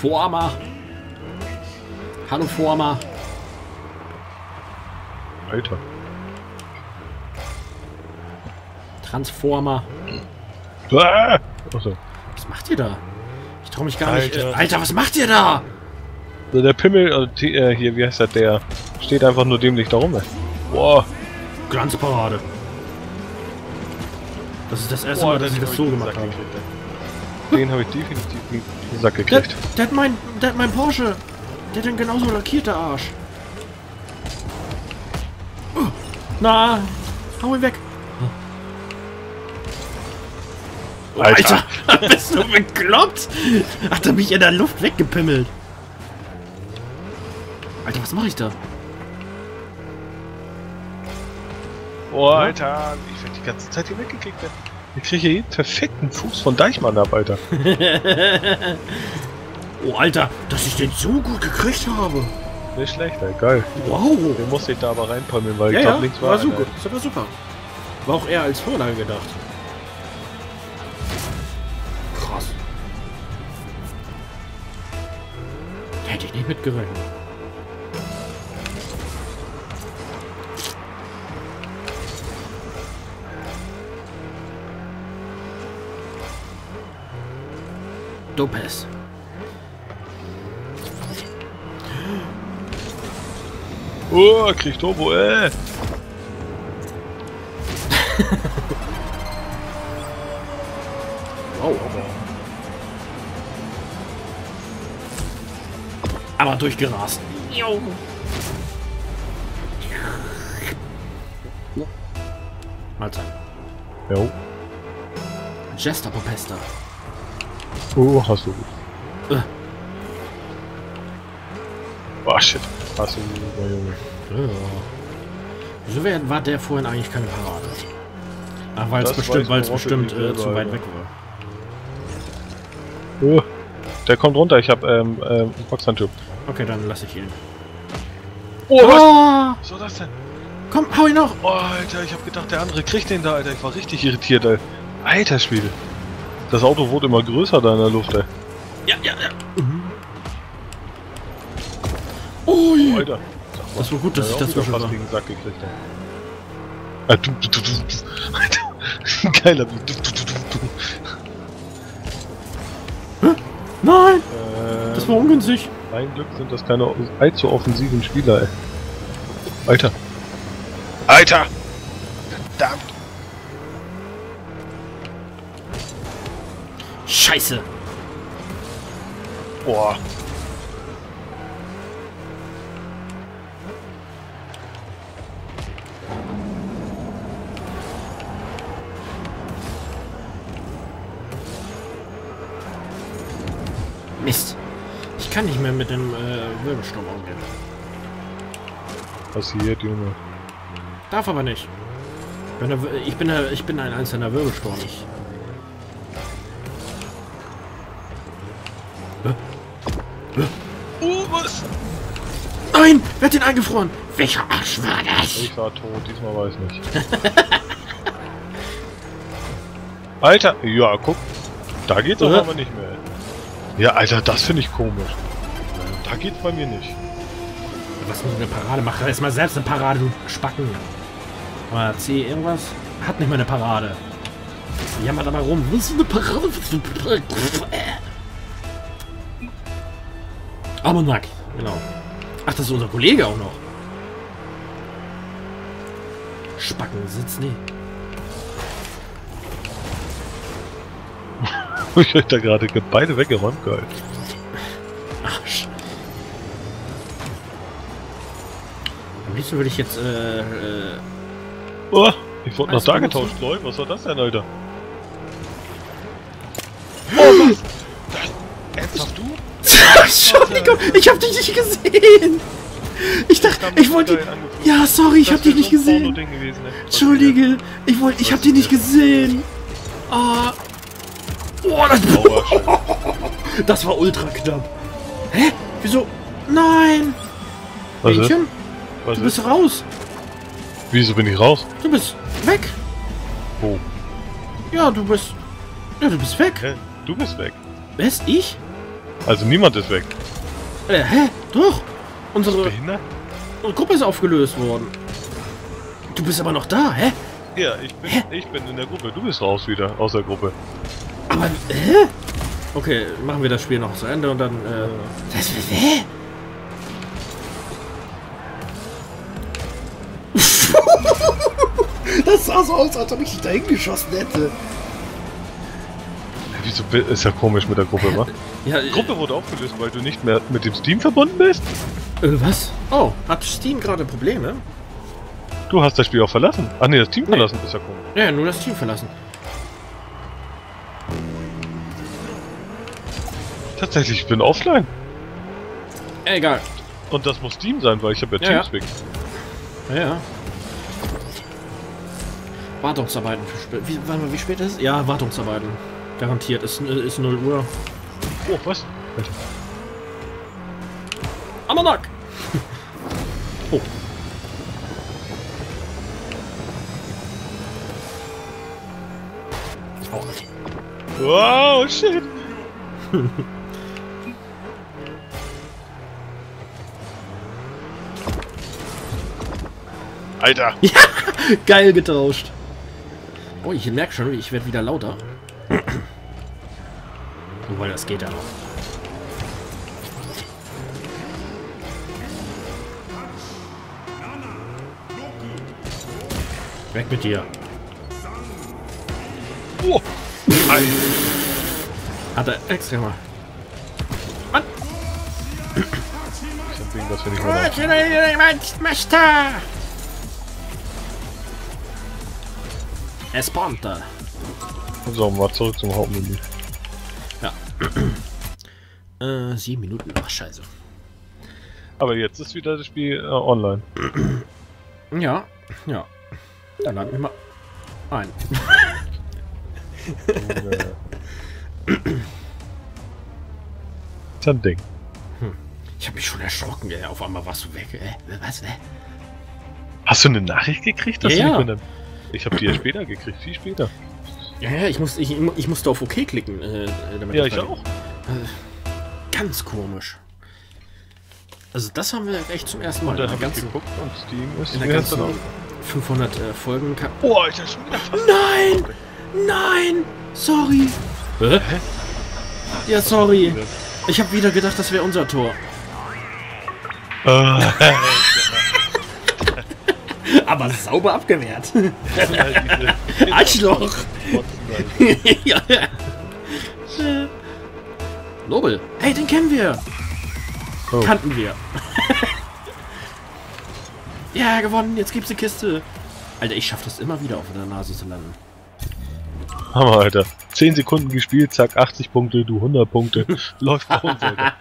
Former. Hallo Former. Alter. Transformer. Ah! Was macht ihr da? Ich trau mich gar nicht. Alter. Äh, Alter, was macht ihr da? Also der Pimmel, äh, die, äh, hier, wie heißt das, der steht einfach nur dämlich da rum. ey. Boah. Glanzparade. Das ist das erste Mal, dass ich das so gemacht habe. Den habe ich definitiv in den Sack Der, gekriegt. der hat mein, der hat mein Porsche. Der hat den genauso lackiert, der Arsch. Oh, na, hau ihn weg. Oh, Alter. Alter, bist du bekloppt? Hat er mich in der Luft weggepimmelt. Alter, was mache ich da? Boah, Alter. Ich werde die ganze Zeit hier weggekickt. ey. Ich kriege hier jeden perfekten Fuß von Deichmann ab, Alter. Oh, Alter, dass ich den so gut gekriegt habe. Nicht schlecht, ey. Geil. Wow. Den musste ich da aber reinpammeln, weil Ja, ich ja, glaube, links war war einer. super. Das war super. War auch eher als Vorlage gedacht. Krass. Hätte ich nicht mitgerechnet. Dopes. Oh, krieg Turbo, äh. Wow. Aber durchgerast. Jo. Mahlzeit. Jo. Jester Popester. Oh, hast du gut. Äh. Boah, shit. Hast du Junge. Ja. Wieso wär- war der vorhin eigentlich keine Parade? Ach, weil es bestimmt, weil es bestimmt äh, zu weit Alter. weg war. Oh, der kommt runter. Ich hab ähm, ähm, Boxhandschuh. Okay, dann lasse ich ihn. Oh, Ah, Was war das denn? komm, hau ihn noch! Oh, Alter, ich hab gedacht, der andere kriegt den da, Alter. Ich war richtig irritiert, ey. Alter Schwede. Das Auto wurde immer größer da in der Luft, ey. Ja, ja, ja. Mhm. Ui. Oh, Alter. Das war gut, dass ich Ja, dazwischen fast war. gegen den Sack gekriegt, ey. Ah, du, du, du, du, du. Alter. Geiler Beat. Du, du, du, du, du. Nein, Ähm, das war ungünstig. Mein Glück sind das keine allzu offensiven Spieler, ey. Alter. Alter! Verdammt! Scheiße. Boah. Mist. Ich kann nicht mehr mit dem äh, Wirbelsturm umgehen. Passiert, Junge. Darf aber nicht. Ich bin, der, ich bin, der, ich bin ein einzelner Wirbelsturm. Ich. Nein! Wer hat den eingefroren? Welcher Arsch war das? Ich war tot, diesmal weiß ich nicht. Alter! Ja, guck. Da geht's Äh? aber nicht mehr. Ja, Alter, das finde ich komisch. Da geht's bei mir nicht. Was muss ich eine Parade machen? Erstmal selbst eine Parade, du Spacken. Aber C irgendwas hat nicht mehr eine Parade. Jammert aber rum. Willst du eine Parade? Amonak, genau. Ach, das ist unser Kollege auch noch. Spacken sitzt nee. Ich hab da gerade beide weggeräumt, geil. Arsch. Am liebsten würde ich jetzt, äh, äh, Oh, ich wurde noch da getauscht, Leute. Was war das denn, Alter? Entschuldigung, ich hab dich nicht gesehen. Ich dachte, ich wollte. Ja, sorry, ich hab dich nicht gesehen. Entschuldige, ich wollte, ich hab dich nicht gesehen. Ah. Oh, das, das war ultra knapp. Hä? Wieso? Nein. Was ist? Mädchen, Was du ist? bist raus. Wieso bin ich raus? Du bist weg. Wo? Ja, du bist. Ja, du bist weg. Hä? Du bist weg. Wer ist ich? Also niemand ist weg. Äh, hä? Doch! Unsere, unsere Gruppe ist aufgelöst worden. Du bist aber noch da, hä? Ja, ich bin, ich bin in der Gruppe. Du bist raus wieder aus der Gruppe. Aber, hä? Okay, machen wir das Spiel noch zu Ende und dann, äh... Das, hä? das sah so aus, als ob ich dich da hingeschossen hätte. Wieso ist ja komisch mit der Gruppe, wa? Ja, Die Gruppe wurde aufgelöst, weil du nicht mehr mit dem Steam verbunden bist? äh, was? Oh, hat Steam gerade Probleme? Du hast das Spiel auch verlassen. Ach nee, das Team verlassen ist ja komisch. Ja, nur das Team verlassen. Tatsächlich, ich bin offline. Egal. Und das muss Steam sein, weil ich habe ja Ja, ja. Teamspeak. Ja, ja. Wartungsarbeiten für spät. Wie, warte mal, wie spät ist es? Ja, Wartungsarbeiten. Garantiert. Ist, ist 0 Uhr. Oh, was? Alter. Amanak! oh. Wow, shit. Alter. Geil getauscht. Oh, ich merke schon, ich werde wieder lauter. Wobei, das geht ja noch. Weg mit dir. Oh. Hat er extra mal. Ich hab wegen, dass wir nicht mehr nach. Er spawnte. So, mal zurück zum Hauptmenü. Äh, sieben Minuten. Ach, scheiße. Aber jetzt ist wieder das Spiel äh, online. Ja, ja. Dann lad mich mal ein. ein Ding. Ich habe mich schon erschrocken, ey. Auf einmal warst du weg, ey. Was, ey? Hast du eine Nachricht gekriegt? dass Ja, du ja. Ich habe die ja später gekriegt, viel später. Ja, ja, ich, muss, ich, ich musste auf OK klicken. Äh, damit Ja, ich bei- auch. Ganz komisch. Also das haben wir echt zum ersten Mal. Und dann in habe der ich ganzen, geguckt und Steam ist in der ganzen das 500 äh, Folgen. Oh, Alter, schon. Nein! Nein! Sorry! Hä? Ja, sorry. Ich habe wieder gedacht, das wäre unser Tor. Aber sauber abgewehrt. Arschloch! Ja. Nobel. Hey, den kennen wir. Oh. Kannten wir. ja, gewonnen. Jetzt gibt's eine Kiste. Alter, ich schaff das immer wieder auf der Nase zu landen. Hammer, Alter. 10 Sekunden gespielt, zack, 80 Punkte, du 100 Punkte. Läuft bei uns, Alter.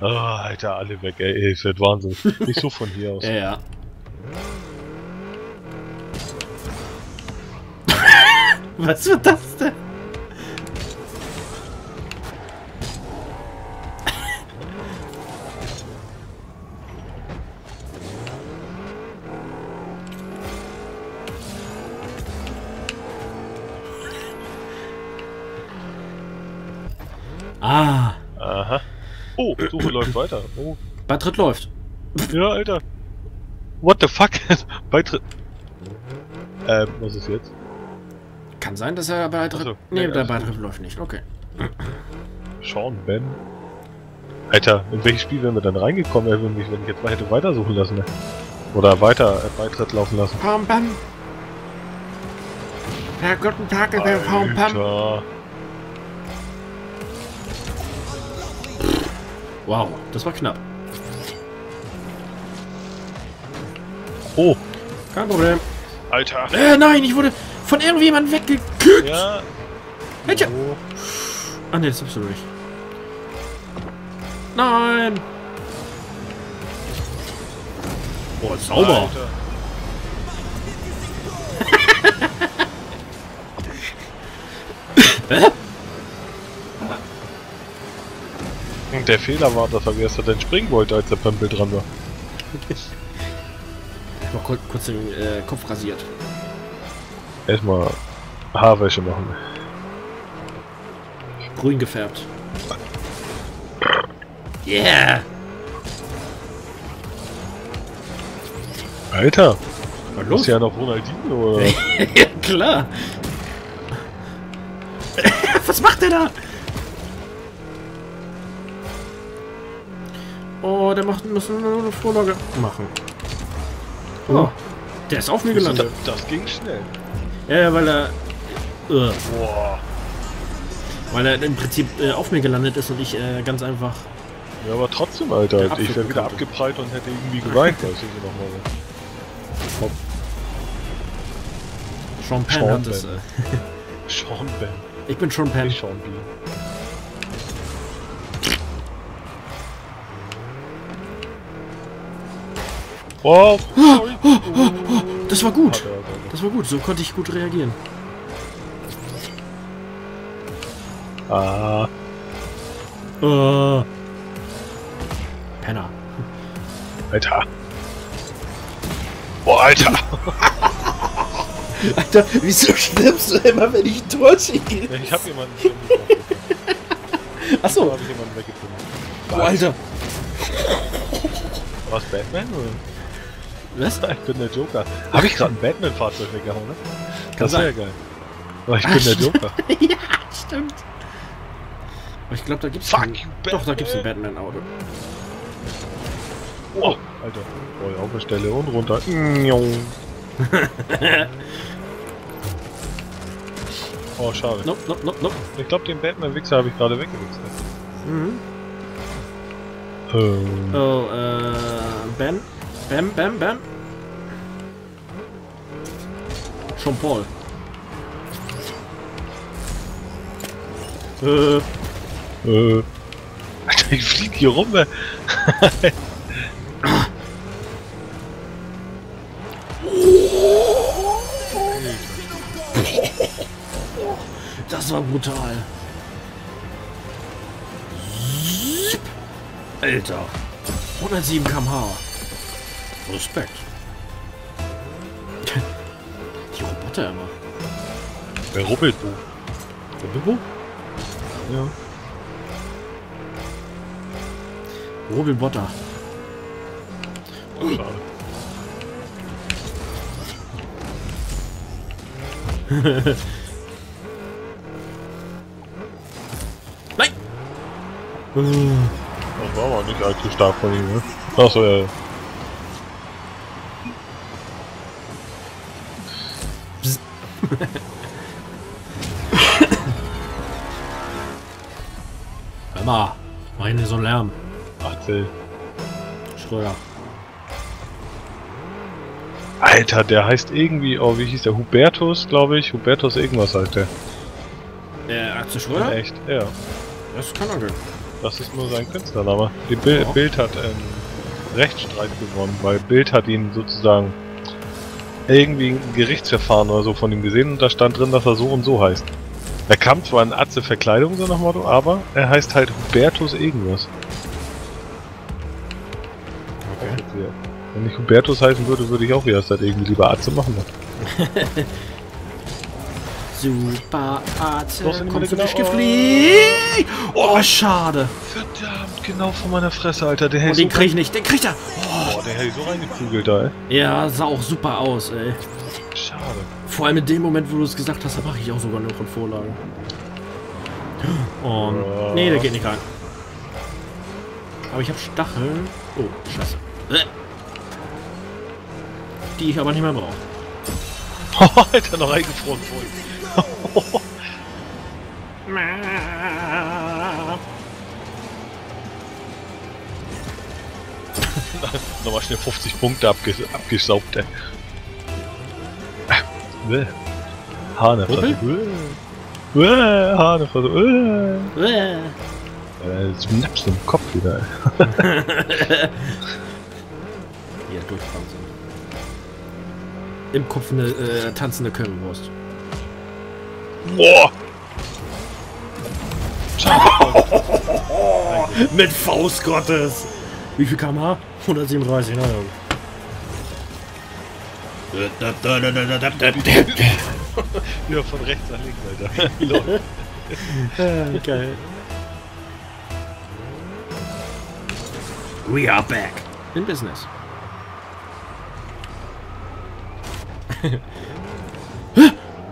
Oh, Alter, alle weg, ey, ey, es wird Wahnsinn. Nicht so von hier aus. Ja, ja. Was wird das denn? Ah, Aha. Oh, Suche läuft weiter. Oh, Beitritt läuft. ja, Alter. What the fuck? Beitritt. Ähm, was ist jetzt? Kann sein, dass er Beitritt... Ach so. nee, Nee, der alles Beitritt läuft nicht. Okay. Sean Ben. Alter, in welches Spiel wären wir dann reingekommen, wenn ich, wenn ich jetzt mal hätte weitersuchen lassen, ne? Oder weiter äh, Beitritt laufen lassen. Pam Pam. Ja, guten Tag, ich bin Pam Pam. Wow, das war knapp. Oh, Kein Problem. Alter. Äh, nein, ich wurde von irgendjemandem weggekickt. Ja. Hätte- Oh. Ah, ne, das bist du nicht. Nein. Oh, sauber. Alter. Der Fehler war, dass er erst dann springen wollte, als der Pömpel dran war. Mal kurz, kurz den äh, Kopf rasiert. Erstmal Haarwäsche machen. Grün gefärbt. Yeah! Alter, Was du bist ja noch Ronaldinho, oder? ja, klar. Was macht der da? Oh, der macht, muss nur eine Vorlage machen. Oh, der ist auf mir das, gelandet. das ging schnell. Ja, ja, weil er... Äh, Boah. weil er im Prinzip äh, auf mir gelandet ist und ich äh, ganz einfach... Ja, aber trotzdem, Alter. Ich wäre wieder abgeprallt und hätte irgendwie geweint, weißt du, nochmal. Sean Penn Sean hat es. Penn. Äh, Sean Ben. ich bin Sean Penn. Nicht Sean Bean. Oh, sorry. Das war gut. Das war gut. So konnte ich gut reagieren. Ah, Äh. Penner. Alter. Boah, Alter. Alter, wieso stirbst du immer, wenn ich ein Tor schieße? Ich hab jemanden. Achso. hab ich jemanden weggefunden. Oh, Alter. Was, Batman? Oder? Was? Ich bin der Joker. Hab ich gerade ein Batman-Fahrzeug weggehauen, ne? Kann Das wäre sein. geil. Aber ich Ah, bin der. Joker. ja, stimmt. Aber ich glaube, da gibt's Fuck you, Doch, da gibt's ein Batman. Batman-Auto. Oh, Alter. Oh, auf der Stelle und runter. Oh, schade. Nope, nope, nope, nope. Ich glaube, den Batman-Wichser habe ich gerade weggewichst. Mhm. Ähm, Oh, äh, Bam, Bam, Bam, Bam. Jean Paul. Äh, äh. Alter, ich flieg hier rum, ey. das war brutal. Alter. 107 km/h. Respekt. Die Roboter immer. Wer rubbelt wo? Robo? Ja. Robelbotter. Schade. Nein! Das war aber nicht allzu stark von ihm, ne? Achso, ja. Hör mal, mach ich nicht so einen Lärm. Axel. Schröder. Alter, der heißt irgendwie, oh, wie hieß der? Hubertus, glaube ich. Hubertus irgendwas heißt der. Äh, Axel Schröder? echt, ja. Das kann er gehen. Das ist nur sein Künstlername. Die Bil Ja. Bild hat ähm, Rechtsstreit gewonnen, weil Bild hat ihn sozusagen irgendwie ein Gerichtsverfahren oder so von ihm gesehen und da stand drin, dass er so und so heißt. Er kam zwar in Atze Verkleidung, so nach Motto, aber er heißt halt Hubertus irgendwas. Okay. Wenn ich Hubertus heißen würde, würde ich auch wieder das irgendwie lieber Atze machen. Super die Kommst du nicht genau. gefliegt? Oh, schade. Verdammt, genau vor meiner Fresse, Alter. Der Und hält den krieg ich nicht. Den kriegt er. Boah, der hält so reingeprügelt da, ey. Ja, sah auch super aus, ey. Schade. Vor allem in dem Moment, wo du es gesagt hast, da mache ich auch sogar noch von Vorlagen. Und. Ja. Nee, der geht nicht rein. Aber ich habe Stacheln. Oh, scheiße. Äh. Die ich aber nicht mehr brauche. Alter, noch eingefroren voll. Nochmal schnell 50 Punkte abges abgesaugt, ey. Bäh. Hanefresse. Bäh, Hanefresse. Bäh. Äh. Äh, Snaps im Kopf wieder, ey. Hier, durchfahren sind. Im Kopf eine äh, tanzende Currywurst. Boah! Mit Faust Gottes! Wie viel kmh? 137, na Ja, von rechts nach links, Alter. Ja. Geil. We are back. In business.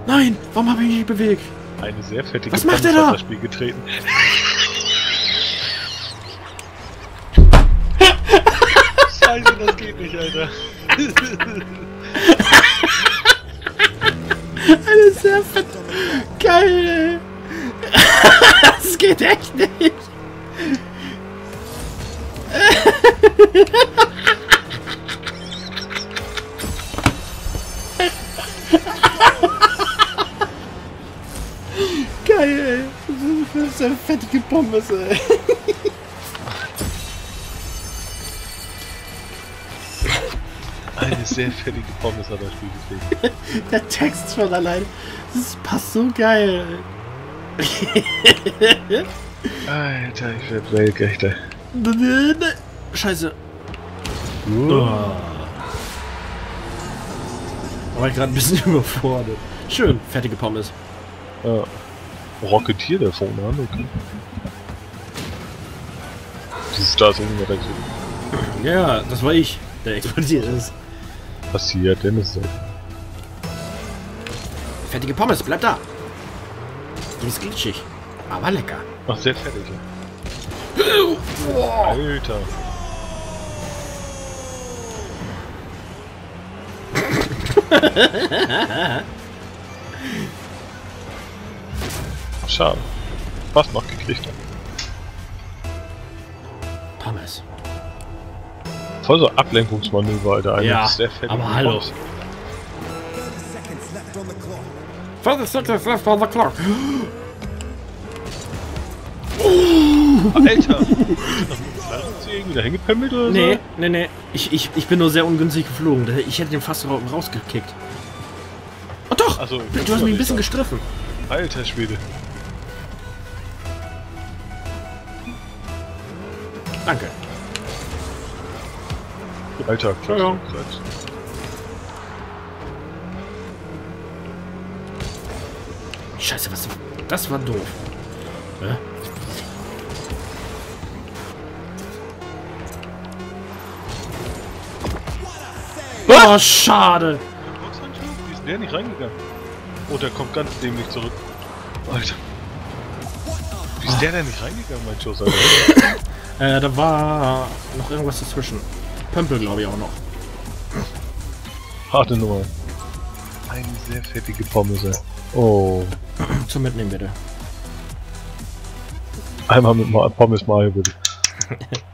Nein, warum habe ich mich nicht bewegt? Eine sehr fettige Was macht er da? das Spiel getreten. Scheiße, das geht nicht, Alter. Eine sehr fett. Geil, ey. Das geht echt nicht. Geil, ey. Das eine fettige Pommes, ey. Eine sehr fettige Pommes hat das Spiel getreten. Der Text schon allein. Das passt so geil. Alter, ich werd Weltgechter. Scheiße. Uh. Oh. War ich gerade ein bisschen überfordert. Schön, fertige Pommes. Ja. Rocketeer da vorne an, okay. Dieses da ist irgendwas dazu Ja, das war ich, der explodiert ist. Passiert, denn es so. Fertige Pommes, bleib da. Die ist glitschig, aber lecker. Ach, sehr fertig. Alter. Schade. Fast noch gekriegt. Pommes. Voll so Ablenkungsmanöver, Alter. Eine Ja, sehr aber hallo. Pommes. seconds left on the clock. 30 seconds left on the clock. Alter! Ist sie irgendwie da hingepemmelt oder Nee, nee, nee. Ich, ich, ich bin nur sehr ungünstig geflogen. Ich hätte den fast ra- rausgekickt. Oh doch! so? Also, du hast mich ein bisschen gestriffen. Alter Schwede. Danke. Alter, Klotz, Ja, ja. Scheiße, was... Das war doof. Hä? Oh, schade. Wie ist der nicht reingegangen? Oh, der kommt ganz dämlich zurück. Alter. Wie ist der denn nicht reingegangen, mein Schuss, Alter? Äh, da war noch irgendwas dazwischen. Pömpel, glaube ich, auch noch. Harte Nummer. Eine sehr fettige Pommes, ey. Oh. Zum Mitnehmen, bitte. Einmal mit Ma Pommes Mayo, bitte.